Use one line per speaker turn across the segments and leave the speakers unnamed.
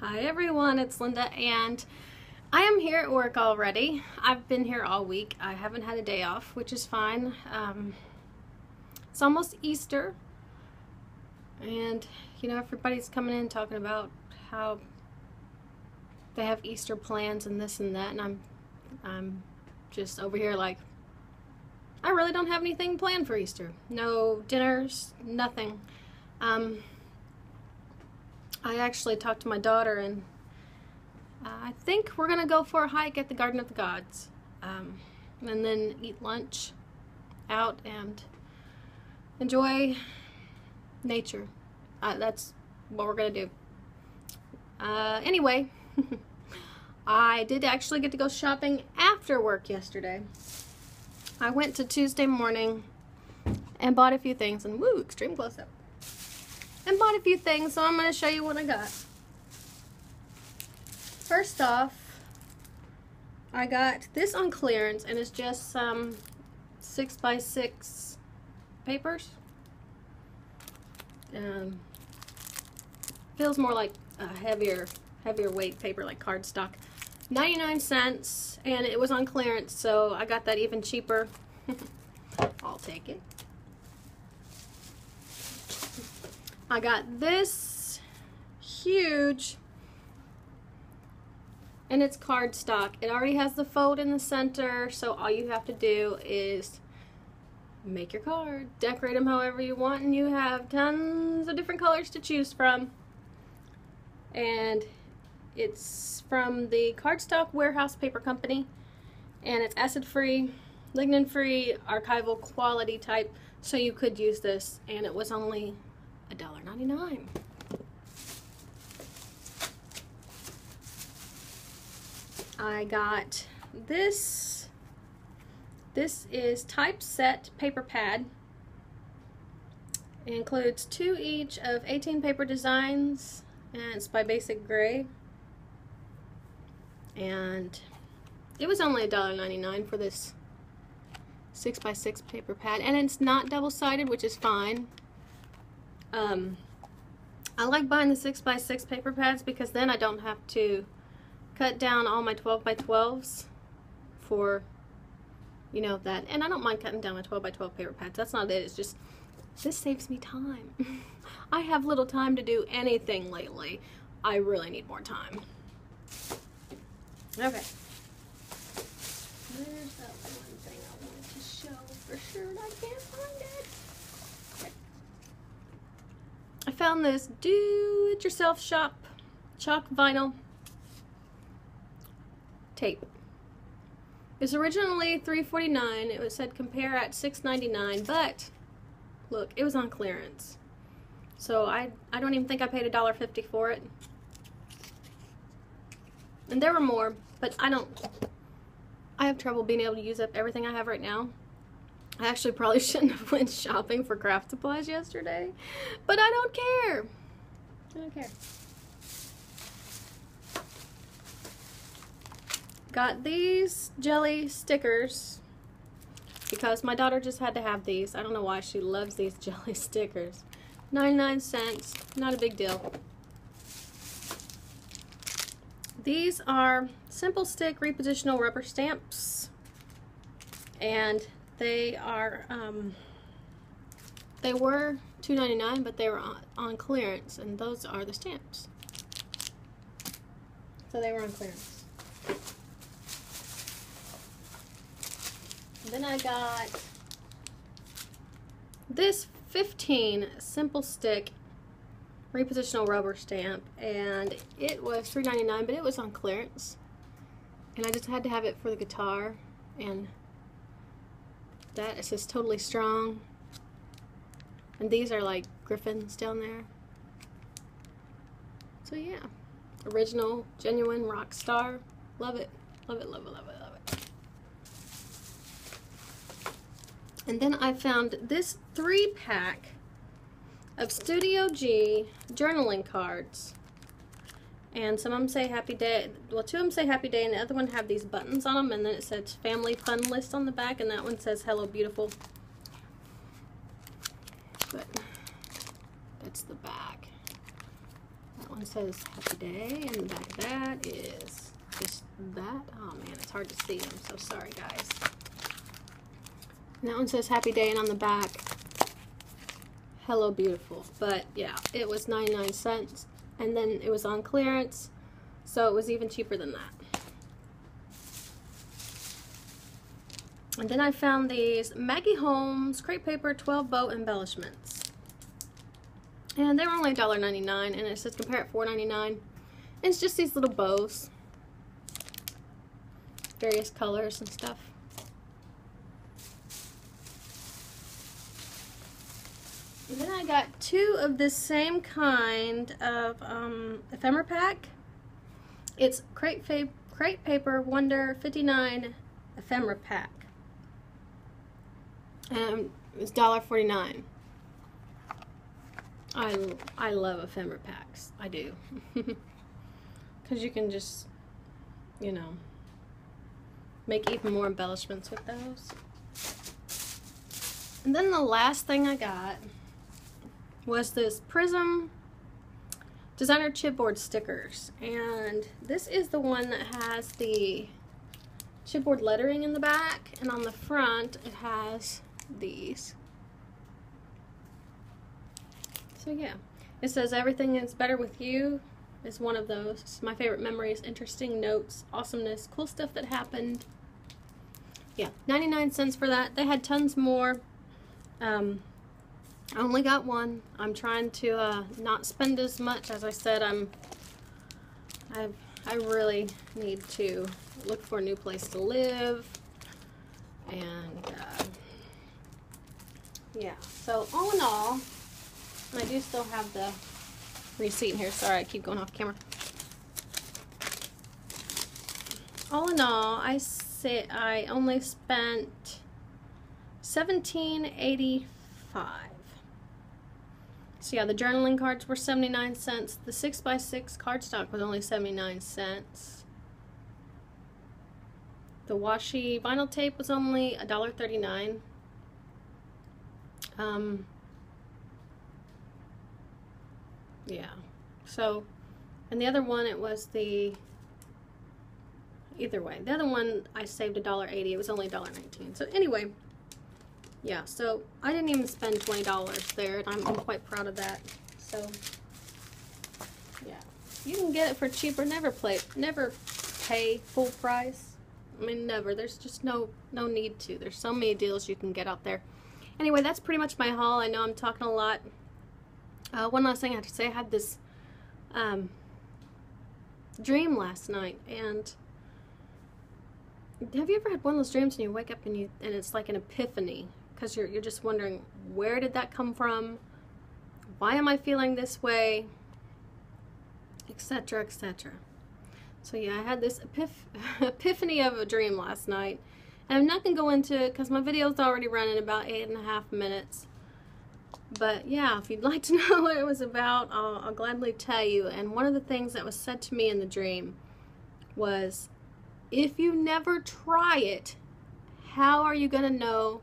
Hi everyone, it's Linda and I am here at work already. I've been here all week. I haven't had a day off, which is fine. Um, it's almost Easter and you know everybody's coming in talking about how they have Easter plans and this and that and I'm I'm just over here like I really don't have anything planned for Easter. No dinners, nothing. Um, I actually talked to my daughter, and uh, I think we're gonna go for a hike at the Garden of the Gods, um, and then eat lunch out and enjoy nature. Uh, that's what we're gonna do. Uh, anyway, I did actually get to go shopping after work yesterday. I went to Tuesday morning and bought a few things, and woo, extreme close up and bought a few things, so I'm going to show you what I got. First off, I got this on clearance, and it's just some 6 by 6 papers. Um, feels more like a heavier, heavier weight paper, like cardstock. 99 cents, and it was on clearance, so I got that even cheaper. I'll take it. I got this huge and it's cardstock. It already has the fold in the center, so all you have to do is make your card, decorate them however you want, and you have tons of different colors to choose from. And it's from the Cardstock Warehouse Paper Company, and it's acid-free, lignin-free, archival quality type, so you could use this, and it was only $1.99. I got this. This is typeset paper pad. It includes two each of 18 paper designs and it's by BasicGrey. And it was only $1.99 for this 6x6 paper pad and it's not double-sided which is fine um, I like buying the 6x6 paper pads because then I don't have to cut down all my 12 by 12s for, you know, that. And I don't mind cutting down my 12 by 12 paper pads. That's not it. It's just, this saves me time. I have little time to do anything lately. I really need more time. Okay. Where's that one thing I wanted to show for sure I can't find it? I found this do-it-yourself shop chalk vinyl tape. It's originally $3.49. It was said compare at $6.99, but look, it was on clearance. So I, I don't even think I paid $1.50 for it. And there were more, but I don't, I have trouble being able to use up everything I have right now. I actually probably shouldn't have went shopping for craft supplies yesterday, but I don't care. I don't care. Got these jelly stickers because my daughter just had to have these. I don't know why she loves these jelly stickers. 99 cents, not a big deal. These are simple stick repositional rubber stamps and they are, um, they were $2.99, but they were on, on clearance, and those are the stamps. So they were on clearance. Then I got this 15 simple stick repositional rubber stamp and it was $3.99 but it was on clearance and I just had to have it for the guitar and that. It says totally strong. And these are like griffins down there. So yeah, original, genuine rock star. Love it, love it, love it, love it, love it. And then I found this three pack of Studio G journaling cards and some of them say happy day well two of them say happy day and the other one have these buttons on them and then it says family fun list on the back and that one says hello beautiful but that's the back that one says happy day, and the back of that is just that. Oh man, it's hard to see. I'm so sorry, guys. And that one says happy day, and on the back, hello beautiful. But yeah, it was 99 cents, and then it was on clearance, so it was even cheaper than that. And then I found these Maggie Holmes Crate paper 12 bow embellishments. And they were only $1.99 and it says compare at $4.99. It's just these little bows. Various colors and stuff. And then I got two of this same kind of um, ephemera pack. It's Crate, paper Wonder 59 ephemera pack. Um, it's $1.49. I, I love ephemera packs. I do. Because you can just, you know, make even more embellishments with those. And then the last thing I got was this Prism designer chipboard stickers. And this is the one that has the chipboard lettering in the back. And on the front, it has these. So yeah, it says everything is better with you is one of those. My favorite memories, interesting notes, awesomeness, cool stuff that happened. Yeah, 99 cents for that. They had tons more. Um, I only got one. I'm trying to uh, not spend as much. As I said, I'm I I really need to look for a new place to live. And uh, yeah, so all in all, I do still have the receipt here. Sorry, I keep going off camera. All in all, I say I only spent seventeen eighty five. So yeah, the journaling cards were 79 cents. The 6x6 cardstock was only 79 cents. The washi vinyl tape was only $1.39. Um, yeah. So, and the other one, it was the, either way. The other one, I saved $1.80. It was only $1.19. So anyway, yeah, so I didn't even spend $20 there, and I'm, I'm quite proud of that. So, yeah. You can get it for cheaper. Never play, never pay full price. I mean, never. There's just no, no need to. There's so many deals you can get out there. Anyway, that's pretty much my haul. I know I'm talking a lot. Uh, one last thing I have to say, I had this um, dream last night, and have you ever had one of those dreams and you wake up and you and it's like an epiphany because you're you're just wondering where did that come from, why am I feeling this way, etc. etc. So yeah, I had this epiph epiphany of a dream last night. And I'm not going to go into it because my video is already running about eight and a half minutes. But yeah, if you'd like to know what it was about, I'll, I'll gladly tell you. And one of the things that was said to me in the dream was, if you never try it, how are you going to know?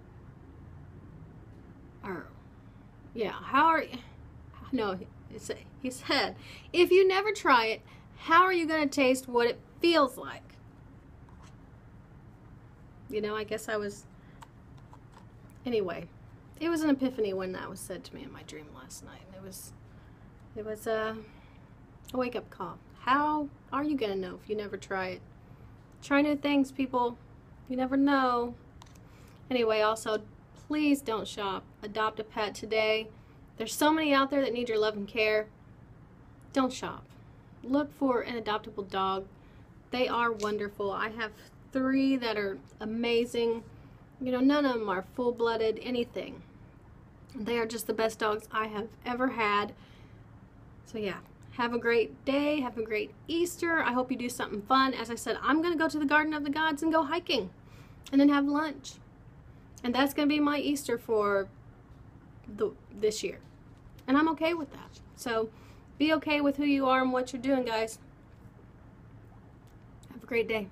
Or, yeah, how are you? No, he said, if you never try it, how are you going to taste what it feels like? You know, I guess I was. Anyway, it was an epiphany when that was said to me in my dream last night. It was, it was a, a wake up call. How are you gonna know if you never try it? Try new things, people. You never know. Anyway, also, please don't shop. Adopt a pet today. There's so many out there that need your love and care. Don't shop. Look for an adoptable dog. They are wonderful. I have three that are amazing. You know, none of them are full-blooded, anything. They are just the best dogs I have ever had. So yeah, have a great day. Have a great Easter. I hope you do something fun. As I said, I'm going to go to the Garden of the Gods and go hiking and then have lunch. And that's going to be my Easter for the, this year. And I'm okay with that. So be okay with who you are and what you're doing, guys. Have a great day.